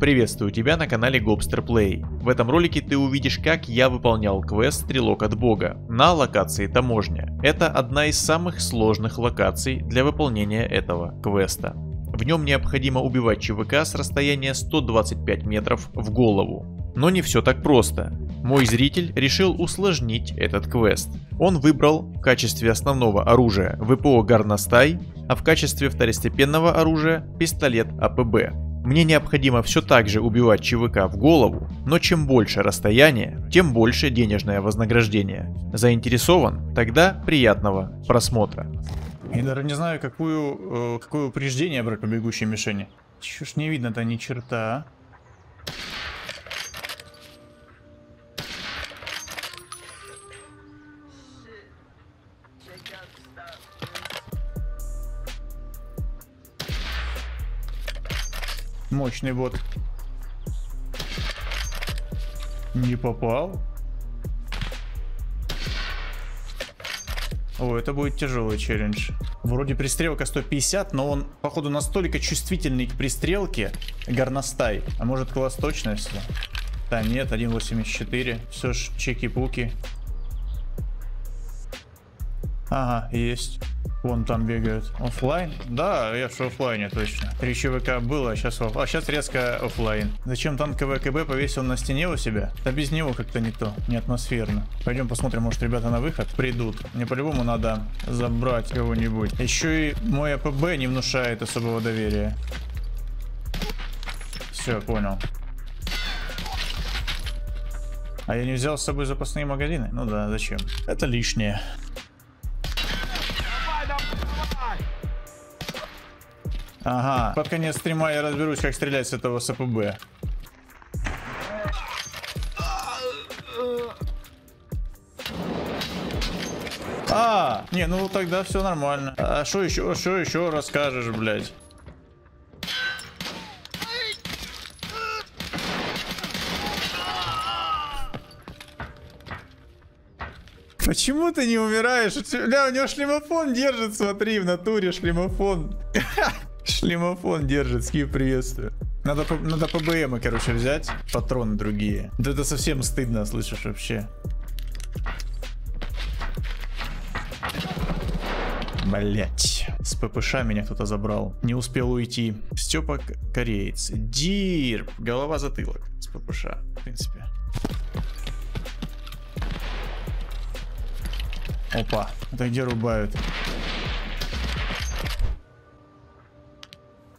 Приветствую тебя на канале Gobster Play. В этом ролике ты увидишь, как я выполнял квест «Стрелок от Бога» на локации Таможня. Это одна из самых сложных локаций для выполнения этого квеста. В нем необходимо убивать ЧВК с расстояния 125 метров в голову. Но не все так просто. Мой зритель решил усложнить этот квест. Он выбрал в качестве основного оружия ВПО Гарностай, а в качестве второстепенного оружия пистолет АПБ. Мне необходимо все так же убивать ЧВК в голову, но чем больше расстояние, тем больше денежное вознаграждение. Заинтересован? Тогда приятного просмотра. Я даже не знаю, какую, э, какое упреждение брать по бегущей мишени. Чё ж не видно-то ни черта. Мощный бот. Не попал. О, это будет тяжелый челлендж. Вроде пристрелка 150, но он, походу, настолько чувствительный к пристрелке. Горностай. А может класс точности? Да нет, 1.84. Все ж чеки-пуки. Ага, есть. Вон там бегают. Оффлайн? Да, я в оффлайне точно. Три ЧВК было, а сейчас, оф... а сейчас резко оффлайн. Зачем танковый КБ повесил на стене у себя? Да без него как-то не то, не атмосферно. Пойдем посмотрим, может ребята на выход придут. Мне по-любому надо забрать кого-нибудь. Еще и мой АПБ не внушает особого доверия. Все, понял. А я не взял с собой запасные магазины? Ну да, зачем? Это лишнее. Ага, под конец стрима я разберусь, как стрелять с этого СПБ. А, не, ну тогда все нормально. А что еще, что еще расскажешь, блядь? Почему ты не умираешь? Бля, у него шлемофон держит, смотри, в натуре шлемофон. Шлемофон держит, скип приветствую. Надо, надо ПБМы, короче, взять. Патроны другие. Да это совсем стыдно, слышишь, вообще. Блять. С ППШ меня кто-то забрал. Не успел уйти. Степа кореец. Дирп. Голова затылок. С ППШ. В принципе. Опа. Это где рубают?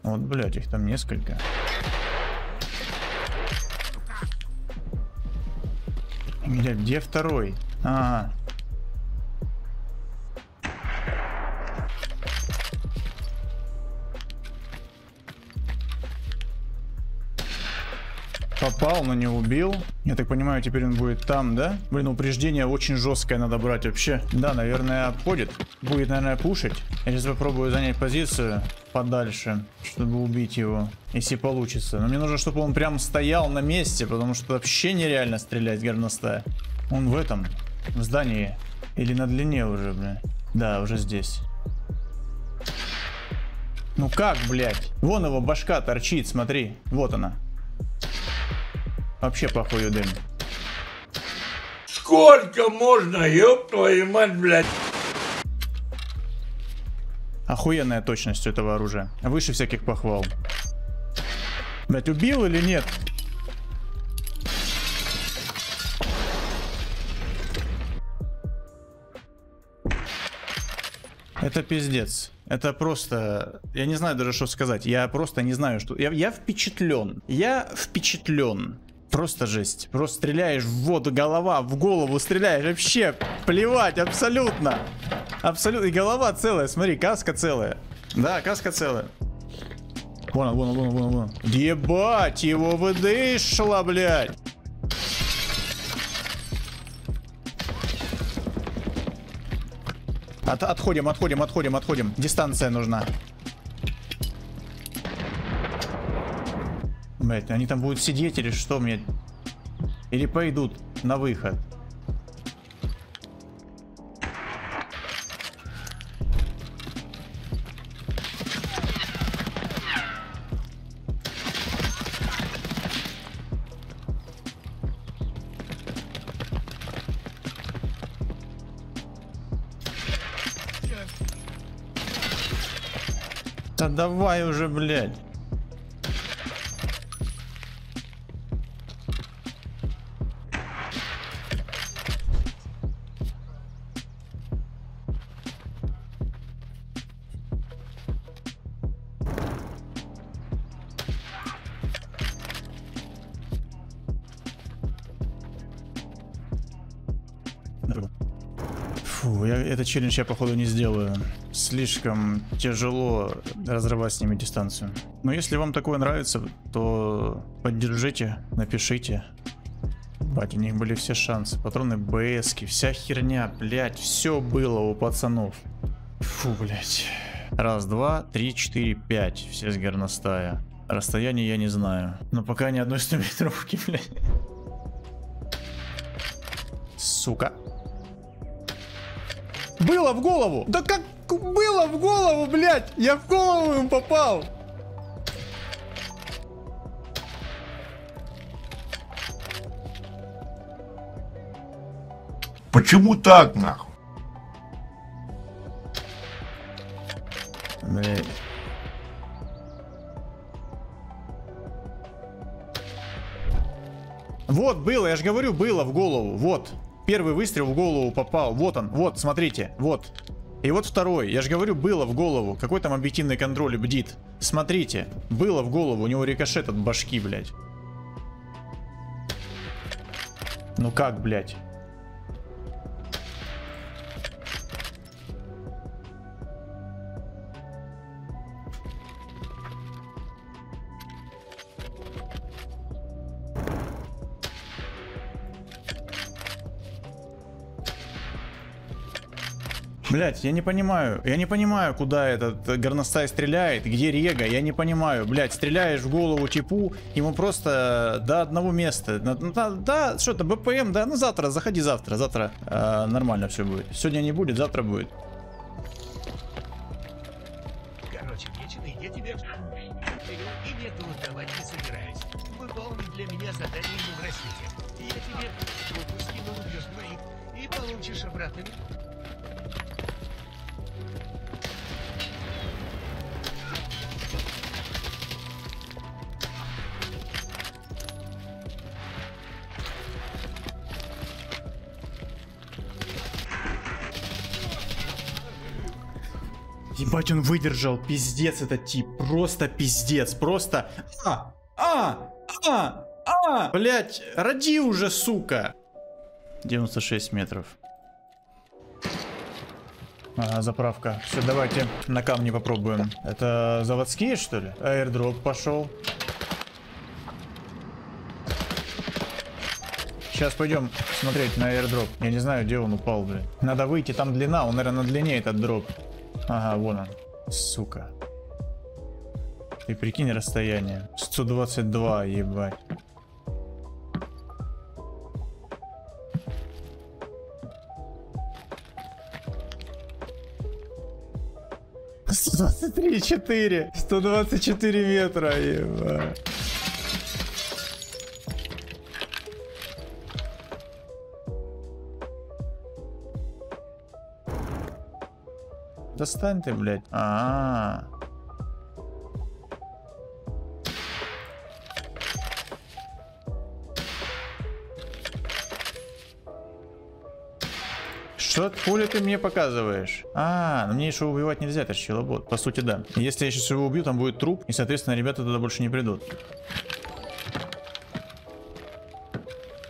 Вот, блядь, их там несколько. Где, где второй? Ага. Попал, но не убил. Я так понимаю, теперь он будет там, да? Блин, упреждение очень жесткое надо брать вообще. Да, наверное, обходит. Будет, наверное, пушить. Я сейчас попробую занять позицию подальше, чтобы убить его, если получится. Но мне нужно, чтобы он прям стоял на месте, потому что вообще нереально стрелять горностая. Он в этом, в здании. Или на длине уже, бля. Да, уже здесь. Ну как, блядь? Вон его башка торчит, смотри. Вот она. Вообще плохой дым. Сколько можно, ёб твою мать, блядь? Охуенная точность у этого оружия. Выше всяких похвал. Блять, убил или нет? Это пиздец. Это просто... Я не знаю даже, что сказать. Я просто не знаю, что... Я, я впечатлен. Я впечатлен. Просто жесть. Просто стреляешь в воду, голова, в голову стреляешь. Вообще плевать, абсолютно. Абсолютно. И голова целая, смотри, каска целая. Да, каска целая. Вон он, вон он, вон он, вон он, вон он. Ебать, его выдышла, блядь. От, отходим, отходим, отходим, отходим. Дистанция нужна. блядь, они там будут сидеть или что мне? Или пойдут на выход? Да давай уже, блядь. Фу, я, этот челлендж я походу не сделаю. Слишком тяжело разрывать с ними дистанцию. Но если вам такое нравится, то поддержите, напишите. Бать, у них были все шансы. Патроны БСки, вся херня, блять, все было у пацанов. Фу, блять. Раз, два, три, четыре, пять. Все с горностая. Расстояние я не знаю. Но пока ни одной 100 метровки, блядь. Сука. Было в голову! Да как было в голову, блядь! Я в голову им попал! Почему так, нахуй? Блядь. Вот, было, я же говорю, было в голову, вот. Первый выстрел в голову попал, вот он, вот, смотрите, вот. И вот второй, я же говорю, было в голову. Какой там объективный контроль бдит? Смотрите, было в голову, у него рикошет от башки, блядь. Ну как, блядь? Блять, я не понимаю. Я не понимаю, куда этот горностай стреляет, где Рега, я не понимаю. Блять, стреляешь в голову типу, ему просто до одного места. Да, да что-то, БПМ, да, ну завтра, заходи завтра, завтра э, нормально все будет. Сегодня не будет, завтра будет. Короче, вечный. Ебать, он выдержал. Пиздец этот тип. Просто пиздец. Просто... А! А! А! А! Блять, роди уже, сука. 96 метров. Ага, заправка. Все, давайте на камне попробуем. Это заводские, что ли? Аирдроп пошел. Сейчас пойдем смотреть на аирдроп. Я не знаю, где он упал, блин. Надо выйти, там длина, он, наверное, на длине этот дроп. Ага, вон он. Сука. Ты прикинь расстояние. 122, ебать. Сто двадцать три четыре, сто двадцать четыре метра, ебать. Достань ты, блядь. А, -а, -а. Что хули ты мне показываешь? А, ну мне еще убивать нельзя, это же челобот. По сути, да. Если я сейчас его убью, там будет труп, и, соответственно, ребята туда больше не придут.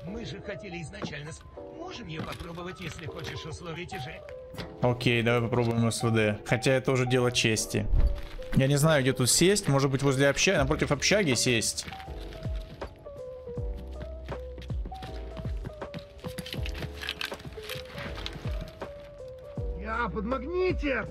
Мы же хотели изначально... Можем ее попробовать, если хочешь условия тяжелее. Окей, давай попробуем СВД. Хотя это уже дело чести. Я не знаю, где тут сесть. Может быть, возле общаги, напротив общаги сесть. Я подмагните!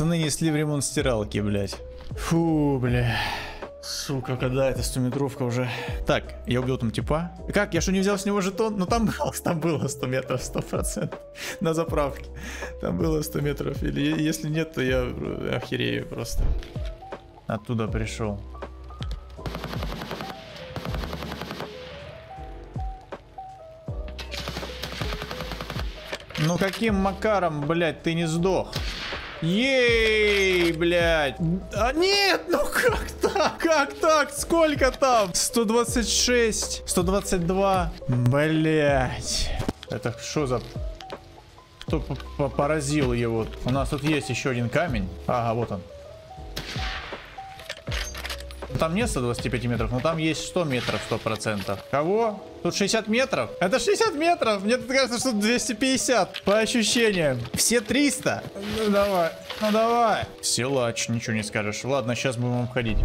Пацаны несли в ремонт стиралки, блядь. Фу, бля. Сука, когда эта 100-метровка уже? Так, я убил там типа. Как, я что, не взял с него жетон? Ну там было, там было 100 метров, 100%. На заправке. Там было 100 метров. Или если нет, то я охерею просто. Оттуда пришел. Ну каким макаром, блядь, ты не сдох? Ей, блядь. А нет, ну как так? Как так? Сколько там? 126, 122. Блядь. Это что за... Кто поразил его? У нас тут есть еще один камень. Ага, вот он. Там нет 125 метров, но там есть 100 метров 100%. Кого? Тут 60 метров? Это 60 метров! Мне кажется, что 250 по ощущениям. Все 300. Ну давай, ну давай. Силач, ничего не скажешь. Ладно, сейчас будем обходить.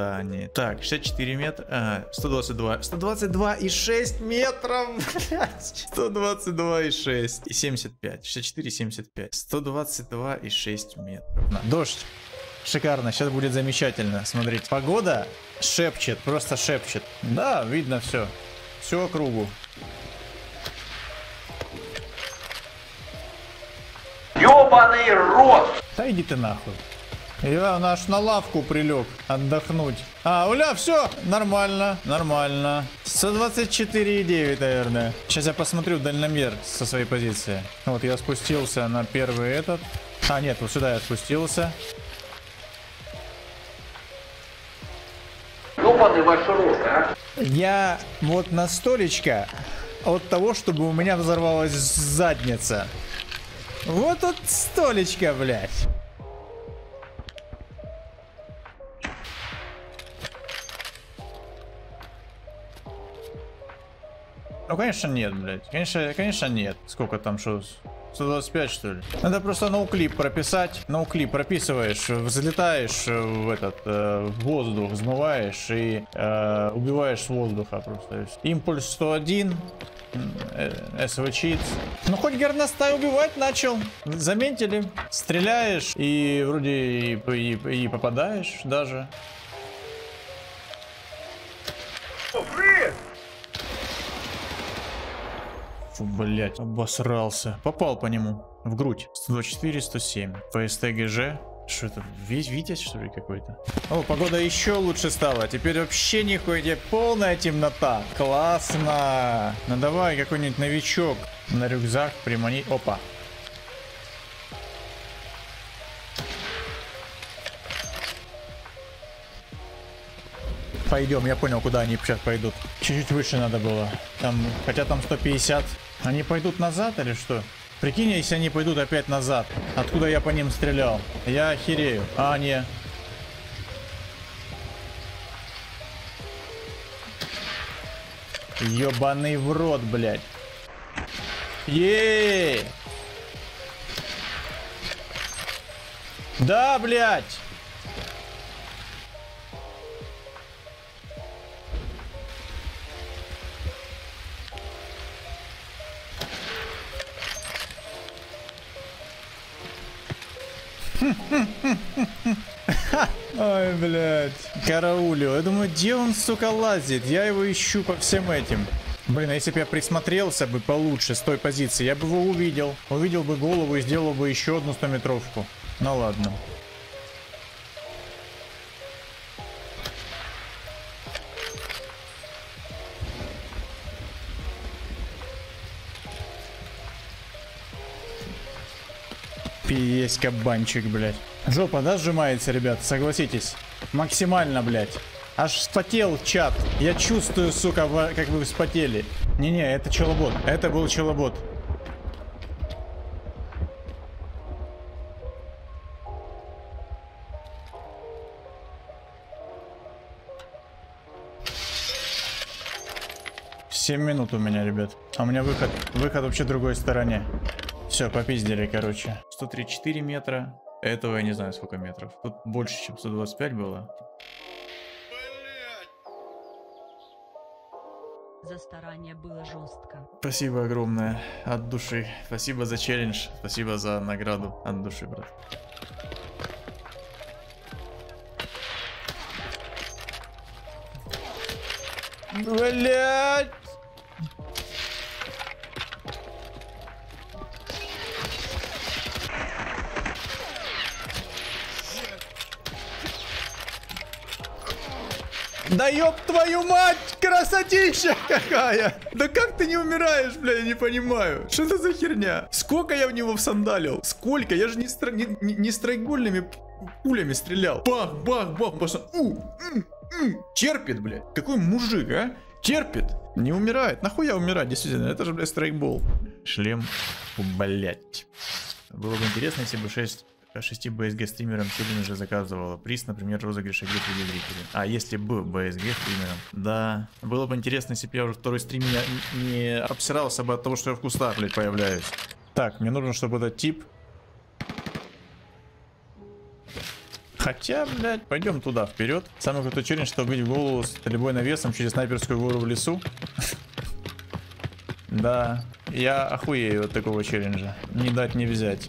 Они. Так, 64 метра. А, 122. 122 и 6 метров, блядь. 122 и 6. И 75. 64 и 75. 122 и 6 метров. На, дождь. Шикарно, сейчас будет замечательно. Смотрите, погода шепчет, просто шепчет. Да, видно все. Все округу. Ёбаный рот! Да иди ты нахуй. Я наш на лавку прилег отдохнуть. А, уля, все, нормально, нормально. 124,9, наверное. Сейчас я посмотрю дальномер со своей позиции. Вот я спустился на первый этот. А, нет, вот сюда я спустился. Ёбаный ваш рот, а! Я вот на столечко от того, чтобы у меня взорвалась задница. Вот от столечко, блядь. Ну, конечно, нет, блядь. Конечно, конечно, нет. Сколько там, что... 125, что ли? Надо просто ноуклип прописать. Ноуклип прописываешь, взлетаешь в этот э, воздух, взмываешь и э, убиваешь с воздуха просто. Импульс 101. Э, СВЧ. Ну хоть горностай убивать начал. Заметили? Стреляешь и вроде и, и, и попадаешь даже. Фу, блять, обосрался. Попал по нему. В грудь. 124, 107. ПСТГЖ. Что это? Весь Витязь, что ли, какой-то? О, погода еще лучше стала. Теперь вообще нихуя, полная темнота. Классно. Ну давай, какой-нибудь новичок. На рюкзак примани. Опа. Пойдем, я понял, куда они сейчас пойдут. Чуть-чуть выше надо было. Там, хотя там 150. Они пойдут назад или что? Прикинь, если они пойдут опять назад. Откуда я по ним стрелял? Я охерею. А, не. Ёбаный в рот, блядь. Еее! Да, блядь! Ой, блядь. Караулю. Я думаю, где он, сука, лазит? Я его ищу по всем этим. Блин, а если бы я присмотрелся бы получше с той позиции, я бы его увидел. Увидел бы голову и сделал бы еще одну 100-метровку. Ну ладно. Есть кабанчик, блядь. Жопа, да, сжимается, ребят, согласитесь? Максимально, блядь. Аж вспотел чат. Я чувствую, сука, как вы вспотели. Не-не, это челобот. Это был челобот. Семь минут у меня, ребят. А у меня выход. Выход вообще другой стороне. Все, попиздили, короче. 134 метра. Этого я не знаю сколько метров. Тут больше, чем 125 было. За старание было жестко. Спасибо огромное от души. Спасибо за челлендж. Спасибо за награду от души, брат. Блять! Да ёб твою мать, красотища какая! Да как ты не умираешь, бля, я не понимаю. Что это за херня? Сколько я в него всандалил? Сколько? Я же не, стра... не, не, не страйкбольными пулями стрелял. Бах, бах, бах, просто... У, м, м. Терпит, блядь. Какой мужик, а? Терпит. Не умирает. Нахуя умирать, действительно? Это же, блядь, страйкбол. Шлем, блядь. Было бы интересно, если бы 6 6 BSG стримерам сегодня же заказывала приз, например, розыгрыш игры для зрителей. А если бы BSG стримером? Да. Было бы интересно, если бы я уже второй стрим не, не обсирался бы от того, что я в кустах, блядь, появляюсь. Так, мне нужно, чтобы этот тип... Хотя, блядь, пойдем туда, вперед. Самый крутой челлендж, что убить голову с стрельбой навесом через снайперскую гору в лесу. Да, я охуею от такого челленджа. Не дать не взять.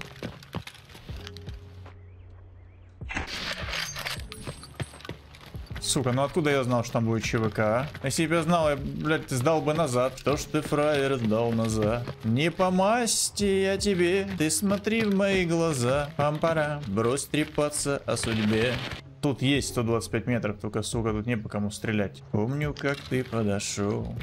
Сука, ну откуда я знал, что там будет ЧВК, а? Если бы я знал, я, блядь, сдал бы назад. Что ж ты, фраер, сдал назад? Не по масти я тебе, ты смотри в мои глаза. Пампара, брось трепаться о судьбе. Тут есть 125 метров, только, сука, тут не по кому стрелять. Помню, как ты подошел,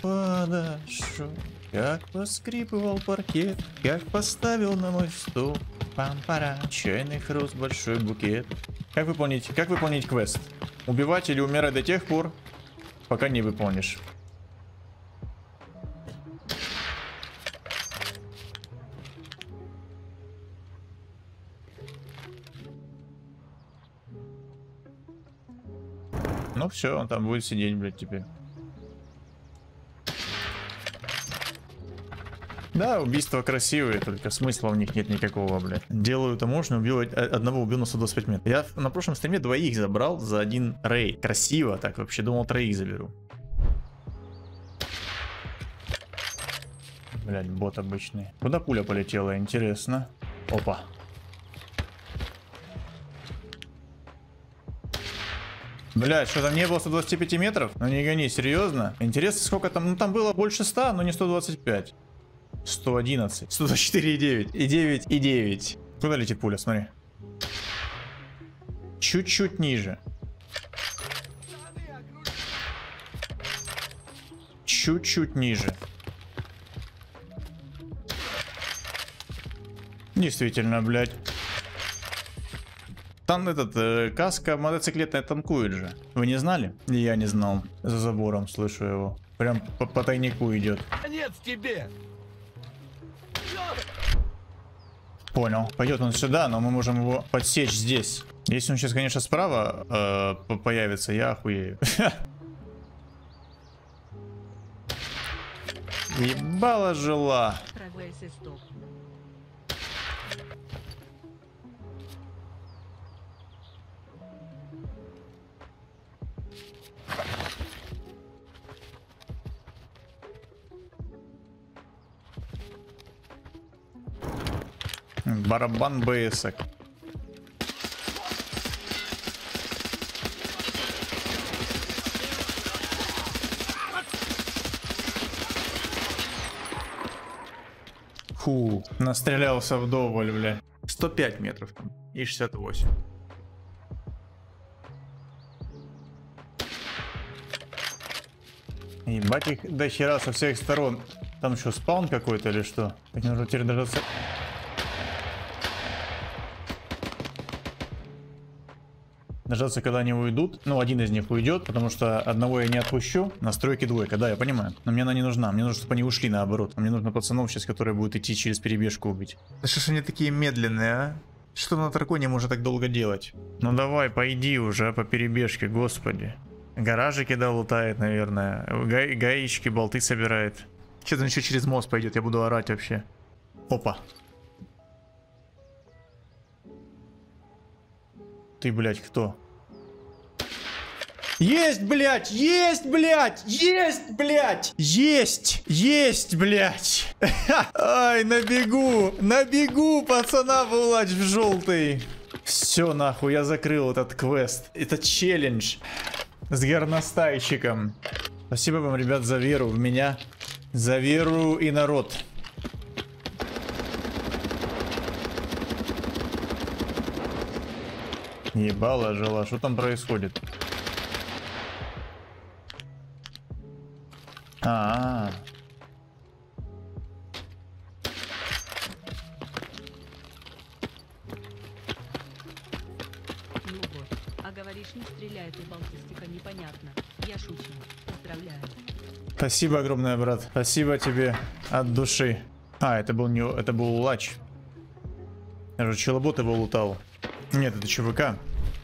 подошел. Как поскрипывал паркет, как поставил на мой стул. Пампара, чайный хруст, большой букет. Как выполнить, как выполнить квест? Убивать или умирать до тех пор, пока не выполнишь. Ну все, он там будет сидеть, блядь, теперь. Да, убийства красивые, только смысла в них нет никакого, блядь. Делаю это можно, убил одного убил на 125 метров. Я на прошлом стриме двоих забрал за один рейд. Красиво так вообще, думал троих заберу. Блять, бот обычный. Куда пуля полетела, интересно. Опа. Блять, что там не было 125 метров? Ну не гони, серьезно? Интересно, сколько там? Ну там было больше 100, но не 125. 111. 124,9. И 9, и 9. Куда летит пуля, смотри. Чуть-чуть ниже. Чуть-чуть ниже. Действительно, блядь. Там этот, э, каска мотоциклетная танкует же. Вы не знали? Я не знал. За забором слышу его. Прям по, по тайнику идет. Нет тебе! Понял. Пойдет он сюда, но мы можем его подсечь здесь. Если он сейчас, конечно, справа э, появится, я охуею. Ебала жила. Прогресс. Барабан БСок. Фу, настрелялся вдоволь, бля. 105 метров там и 68. Ебать их до хера со всех сторон. Там что, спаун какой-то или что? Так нужно теперь дождаться. Дождаться, когда они уйдут. Ну, один из них уйдет, потому что одного я не отпущу. Настройки двойка, да, я понимаю. Но мне она не нужна. Мне нужно, чтобы они ушли наоборот. А мне нужно пацанов сейчас, которые будут идти через перебежку убить. Да что ж они такие медленные, а? Что на драконе можно так долго делать? Ну давай, пойди уже а, по перебежке, господи. Гаражики, да, лутает, наверное. Га гаечки, болты собирает. Что-то еще через мост пойдет, я буду орать вообще. Опа. Ты, блядь, кто? Есть, блядь! Есть, блядь! Есть, блядь! Есть! Есть, блядь! Ай, на бегу! На бегу, пацана вылач в желтый! Все, нахуй, я закрыл этот квест. Это челлендж с горностайчиком. Спасибо вам, ребят, за веру в меня. За веру и народ. Ебало жила, что там происходит? А, -а, -а. Ну вот. А говоришь, не стреляет из Балтистика, непонятно. Я шучу. Поздравляю. спасибо огромное, брат. Спасибо тебе от души. А, это был не, это был Лач. Я же Челобот его лутал. Нет, это ЧВК.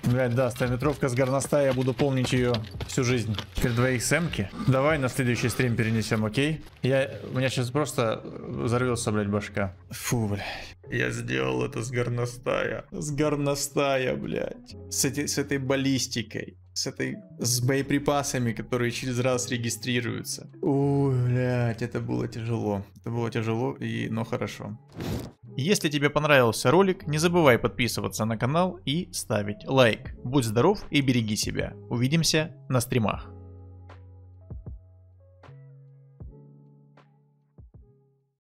Блять, да, стометровка с горностая, я буду помнить ее всю жизнь. Теперь двоих сэмки. Давай на следующий стрим перенесем, окей? Я, у меня сейчас просто взорвется, блядь, башка. Фу, блядь. Я сделал это с горностая. С горностая, блядь. С, эти, с этой баллистикой. С этой, с боеприпасами, которые через раз регистрируются. Ой, блядь, это было тяжело. Это было тяжело, и, но хорошо. Если тебе понравился ролик, не забывай подписываться на канал и ставить лайк. Будь здоров и береги себя. Увидимся на стримах.